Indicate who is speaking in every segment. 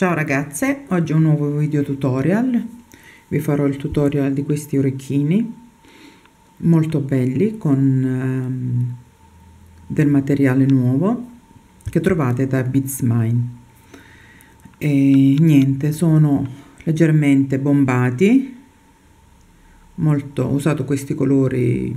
Speaker 1: Ciao ragazze, oggi un nuovo video tutorial. Vi farò il tutorial di questi orecchini molto belli con um, del materiale nuovo che trovate da Beats Mine. E niente, sono leggermente bombati. Molto ho usato questi colori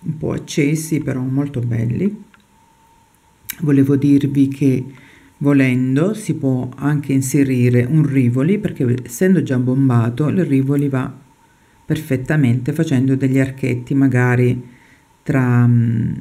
Speaker 1: un po' accesi, però molto belli. Volevo dirvi che Volendo si può anche inserire un rivoli perché essendo già bombato il rivoli va perfettamente facendo degli archetti magari tra, mm,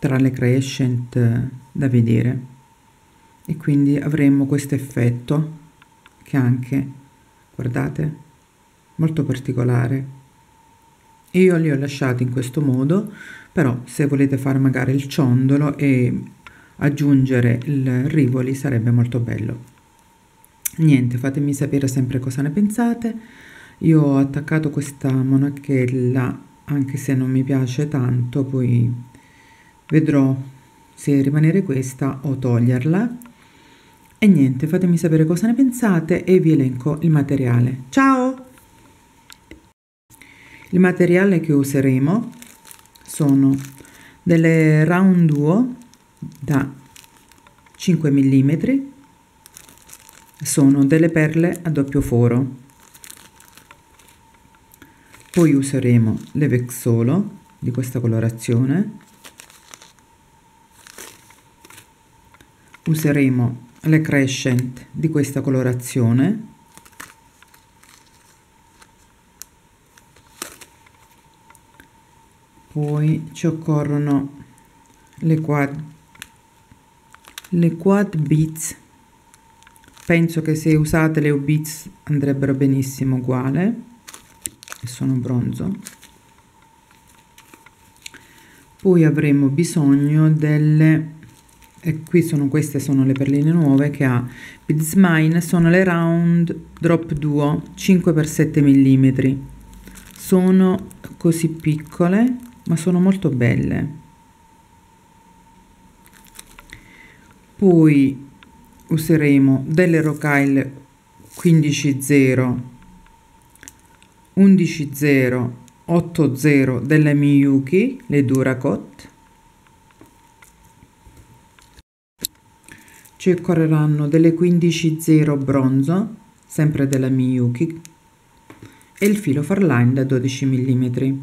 Speaker 1: tra le crescent da vedere. E quindi avremo questo effetto che anche guardate molto particolare. Io li ho lasciati in questo modo però se volete fare magari il ciondolo e aggiungere il rivoli sarebbe molto bello. Niente, fatemi sapere sempre cosa ne pensate. Io ho attaccato questa monachella anche se non mi piace tanto, poi vedrò se rimanere questa o toglierla. E niente, fatemi sapere cosa ne pensate e vi elenco il materiale. Ciao! Il materiale che useremo sono delle round duo da 5 mm sono delle perle a doppio foro. Poi useremo le vexolo di questa colorazione. Useremo le crescent di questa colorazione. Poi ci occorrono le quad le quad beats penso che se usate le beats andrebbero benissimo uguale sono bronzo. Poi avremo bisogno delle e qui sono queste sono le perline nuove che ha. Beads Mine sono le round drop duo 5x7 mm sono così piccole ma sono molto belle poi useremo delle rocaille 15.0 11.0 8.0 delle Miyuki le Duracot ci occorreranno delle 15.0 bronzo sempre della Miyuki e il filo Farline da 12 mm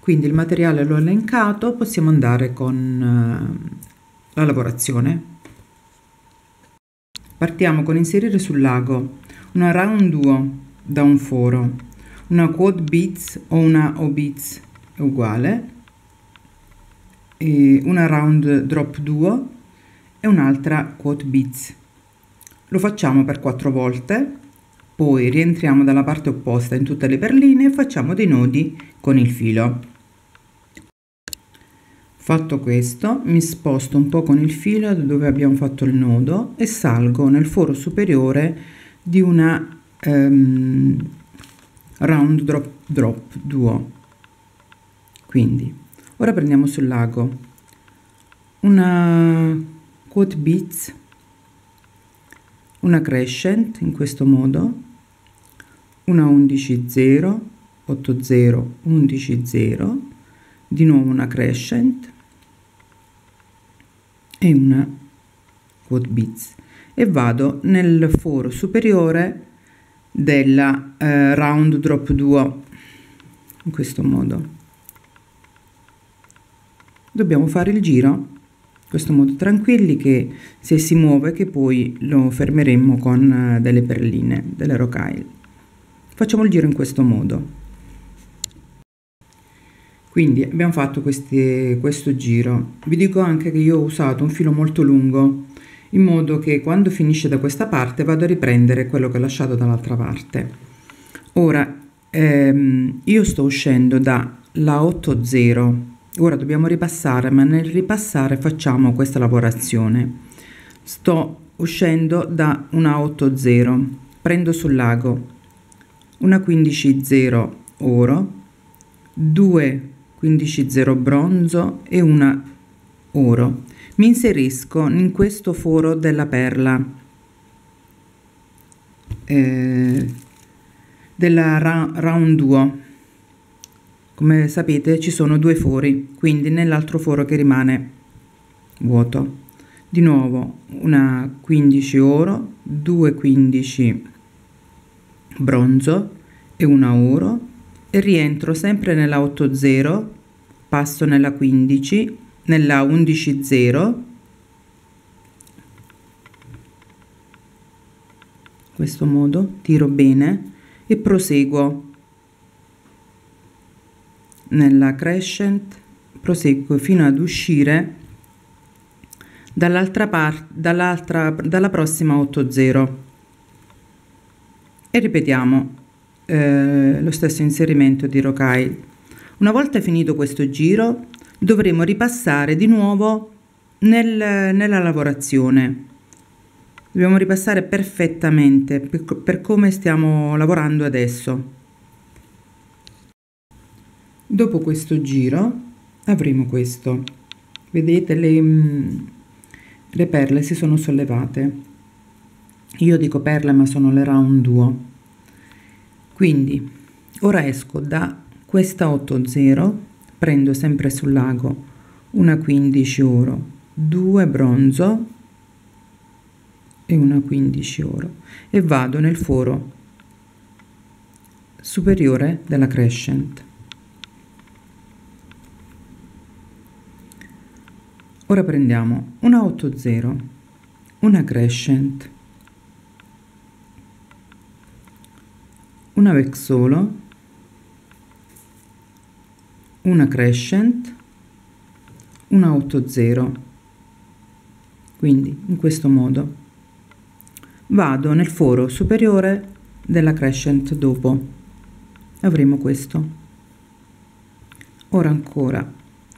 Speaker 1: quindi il materiale l'ho elencato possiamo andare con uh, la lavorazione. Partiamo con inserire sul lago una round duo da un foro, una quad beats o una o beats è uguale, una round drop duo e un'altra quad beats. Lo facciamo per quattro volte, poi rientriamo dalla parte opposta in tutte le perline e facciamo dei nodi con il filo. Fatto questo, mi sposto un po' con il filo dove abbiamo fatto il nodo e salgo nel foro superiore di una um, round drop, drop duo. Quindi, ora prendiamo sul lago una quote beats, una crescent in questo modo, una 11.0, 8.0, 11.0, di nuovo una crescent e una quote beats e vado nel foro superiore della eh, round drop duo in questo modo. Dobbiamo fare il giro in questo modo tranquilli che se si muove che poi lo fermeremo con eh, delle perline delle rocaille facciamo il giro in questo modo quindi abbiamo fatto questi, questo giro. Vi dico anche che io ho usato un filo molto lungo in modo che quando finisce da questa parte vado a riprendere quello che ho lasciato dall'altra parte. Ora ehm, io sto uscendo dalla 8.0 ora dobbiamo ripassare ma nel ripassare facciamo questa lavorazione. Sto uscendo da una 8.0 prendo sul lago una 15.0 oro 2 15 bronzo e una oro. Mi inserisco in questo foro della perla eh, della round 2 come sapete ci sono due fori quindi nell'altro foro che rimane vuoto. Di nuovo una 15 oro 2 15 bronzo e una oro rientro sempre nella 80 passo nella 15 nella 11 0 questo modo tiro bene e proseguo. Nella crescent proseguo fino ad uscire dall'altra parte dall'altra dalla prossima 80 e ripetiamo eh, lo stesso inserimento di rocaille. Una volta finito questo giro dovremo ripassare di nuovo nel, nella lavorazione. Dobbiamo ripassare perfettamente per, per come stiamo lavorando adesso. Dopo questo giro avremo questo. Vedete le, mm, le perle si sono sollevate. Io dico perle ma sono le round duo quindi ora esco da questa 8 prendo sempre sul lago una 15 oro 2 bronzo e una 15 oro e vado nel foro superiore della crescent. Ora prendiamo una 80 una crescent una vexolo una crescent. Una 80 quindi in questo modo. Vado nel foro superiore della crescent dopo. Avremo questo. Ora ancora.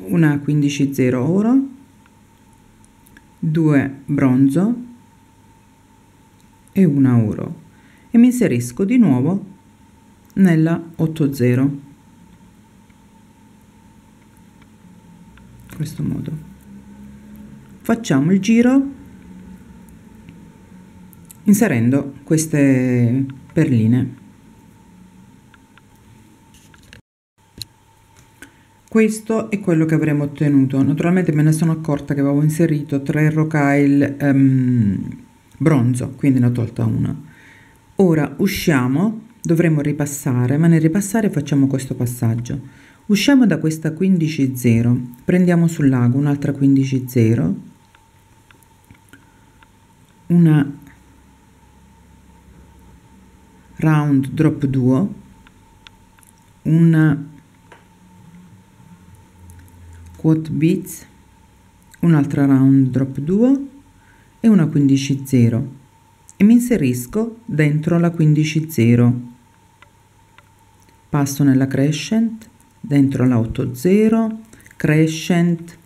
Speaker 1: Una 15 0 oro. 2 bronzo. E una oro. E mi inserisco di nuovo nella 80 questo modo facciamo il giro inserendo queste perline. Questo è quello che avremo ottenuto. Naturalmente me ne sono accorta che avevo inserito tre rocaille um, bronzo, quindi ne ho tolta una. Ora usciamo, dovremo ripassare, ma nel ripassare facciamo questo passaggio. Usciamo da questa 15.0, prendiamo sul lago un'altra 15.0, una round drop duo. Un quote beats. Un'altra round drop duo. E una 15 0 e mi inserisco dentro la 15 0 passo nella crescent dentro la 8 0 crescent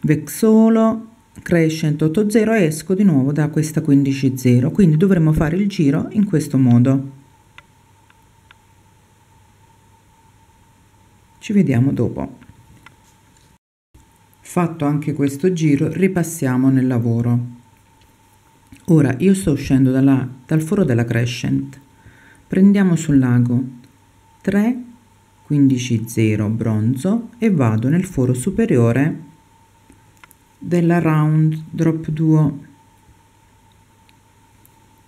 Speaker 1: vexolo crescent 80 e esco di nuovo da questa 15 0 quindi dovremo fare il giro in questo modo. Ci vediamo dopo. Fatto anche questo giro ripassiamo nel lavoro. Ora io sto uscendo dalla, dal foro della crescent. Prendiamo sul lago 3 15 0 bronzo e vado nel foro superiore della round drop duo.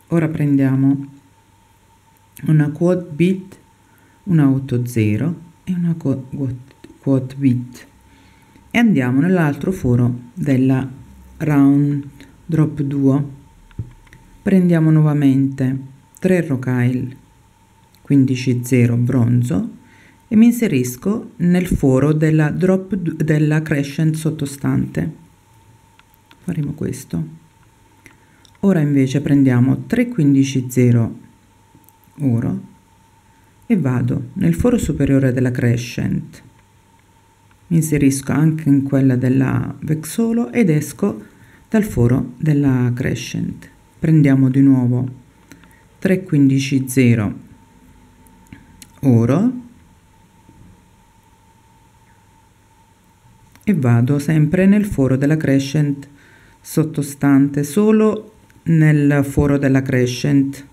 Speaker 1: Ora prendiamo una quad bit una 80 e una quad bit. E andiamo nell'altro foro della round drop duo. Prendiamo nuovamente 3 rocaille 15 0 bronzo e mi inserisco nel foro della drop della crescent sottostante. Faremo questo. Ora invece prendiamo 3,15,0 oro e vado nel foro superiore della crescent. Mi inserisco anche in quella della vexolo ed esco dal foro della crescent. Prendiamo di nuovo 3,15,0 oro e vado sempre nel foro della crescent sottostante solo nel foro della crescent.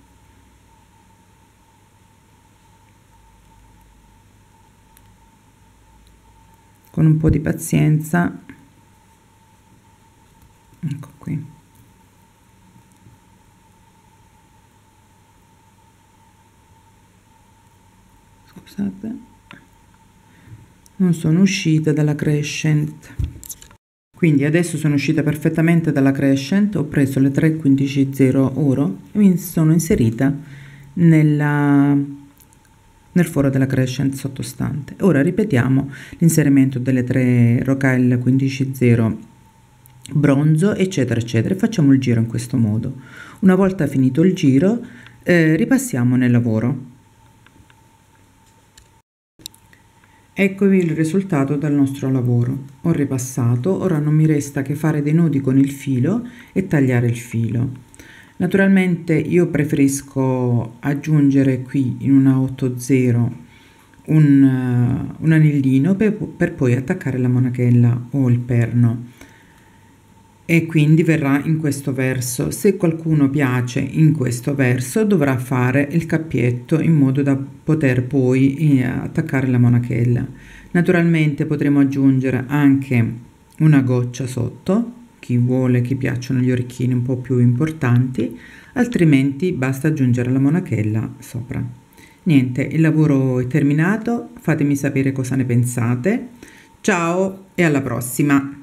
Speaker 1: Con un po' di pazienza ecco qui scusate. Non sono uscita dalla crescent. Quindi adesso sono uscita perfettamente dalla crescent ho preso le 3.15.0 oro e mi sono inserita nella, nel foro della crescent sottostante. Ora ripetiamo l'inserimento delle tre rocaille 15.0 bronzo eccetera eccetera facciamo il giro in questo modo. Una volta finito il giro eh, ripassiamo nel lavoro Eccovi il risultato del nostro lavoro. Ho ripassato, ora non mi resta che fare dei nodi con il filo e tagliare il filo. Naturalmente io preferisco aggiungere qui in una 80 un, uh, un anellino per, per poi attaccare la monachella o il perno e quindi verrà in questo verso. Se qualcuno piace in questo verso dovrà fare il cappietto in modo da poter poi eh, attaccare la monachella. Naturalmente potremo aggiungere anche una goccia sotto, chi vuole, chi piacciono gli orecchini un po' più importanti, altrimenti basta aggiungere la monachella sopra. Niente, il lavoro è terminato, fatemi sapere cosa ne pensate. Ciao e alla prossima!